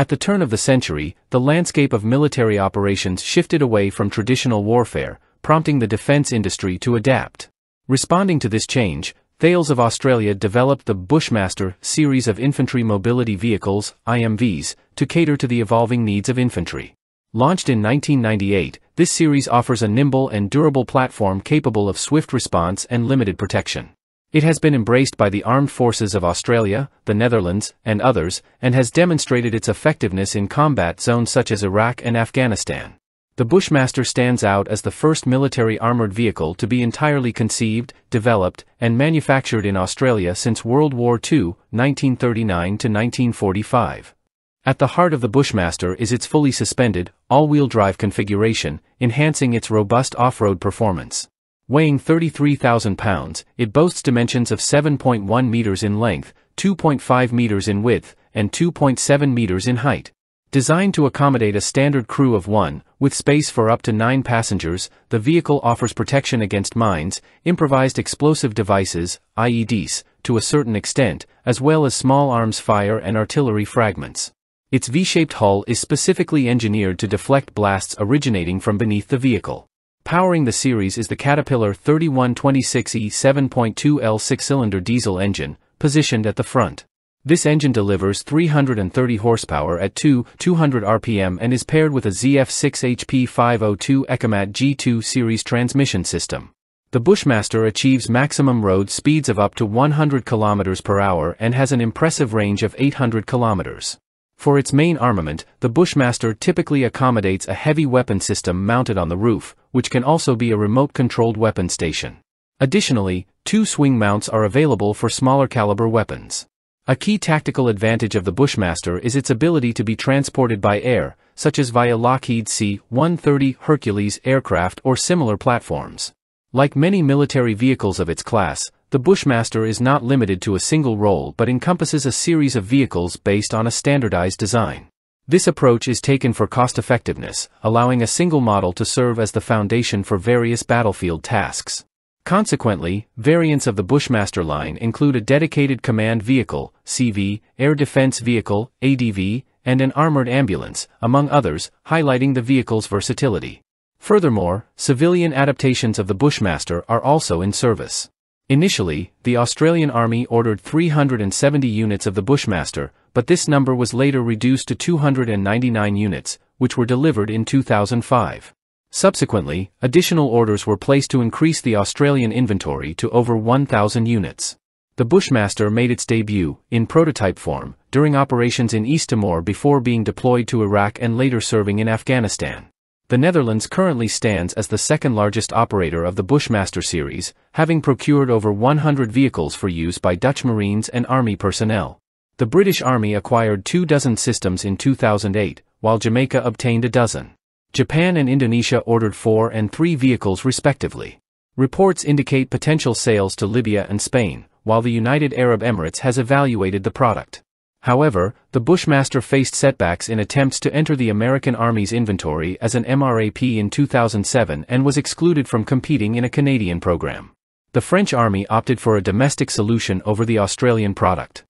At the turn of the century, the landscape of military operations shifted away from traditional warfare, prompting the defense industry to adapt. Responding to this change, Thales of Australia developed the Bushmaster series of infantry mobility vehicles, IMVs, to cater to the evolving needs of infantry. Launched in 1998, this series offers a nimble and durable platform capable of swift response and limited protection. It has been embraced by the armed forces of Australia, the Netherlands, and others, and has demonstrated its effectiveness in combat zones such as Iraq and Afghanistan. The Bushmaster stands out as the first military armored vehicle to be entirely conceived, developed, and manufactured in Australia since World War II, 1939 to 1945. At the heart of the Bushmaster is its fully suspended, all-wheel drive configuration, enhancing its robust off-road performance. Weighing 33,000 pounds, it boasts dimensions of 7.1 meters in length, 2.5 meters in width, and 2.7 meters in height. Designed to accommodate a standard crew of one, with space for up to nine passengers, the vehicle offers protection against mines, improvised explosive devices, IEDs, to a certain extent, as well as small arms fire and artillery fragments. Its V-shaped hull is specifically engineered to deflect blasts originating from beneath the vehicle. Powering the series is the Caterpillar 3126E 7.2L six-cylinder diesel engine, positioned at the front. This engine delivers 330 horsepower at 2, 200 RPM and is paired with a ZF6HP502 Ecomat G2 series transmission system. The Bushmaster achieves maximum road speeds of up to 100 km per hour and has an impressive range of 800 km. For its main armament, the Bushmaster typically accommodates a heavy weapon system mounted on the roof, which can also be a remote-controlled weapon station. Additionally, two swing mounts are available for smaller caliber weapons. A key tactical advantage of the Bushmaster is its ability to be transported by air, such as via Lockheed C-130 Hercules aircraft or similar platforms. Like many military vehicles of its class, the Bushmaster is not limited to a single role but encompasses a series of vehicles based on a standardized design. This approach is taken for cost-effectiveness, allowing a single model to serve as the foundation for various battlefield tasks. Consequently, variants of the Bushmaster line include a dedicated command vehicle, CV, air defense vehicle, ADV, and an armored ambulance, among others, highlighting the vehicle's versatility. Furthermore, civilian adaptations of the Bushmaster are also in service. Initially, the Australian Army ordered 370 units of the Bushmaster, but this number was later reduced to 299 units, which were delivered in 2005. Subsequently, additional orders were placed to increase the Australian inventory to over 1,000 units. The Bushmaster made its debut, in prototype form, during operations in East Timor before being deployed to Iraq and later serving in Afghanistan. The Netherlands currently stands as the second largest operator of the Bushmaster series, having procured over 100 vehicles for use by Dutch Marines and Army personnel. The British Army acquired two dozen systems in 2008, while Jamaica obtained a dozen. Japan and Indonesia ordered four and three vehicles respectively. Reports indicate potential sales to Libya and Spain, while the United Arab Emirates has evaluated the product. However, the Bushmaster faced setbacks in attempts to enter the American Army's inventory as an MRAP in 2007 and was excluded from competing in a Canadian program. The French Army opted for a domestic solution over the Australian product.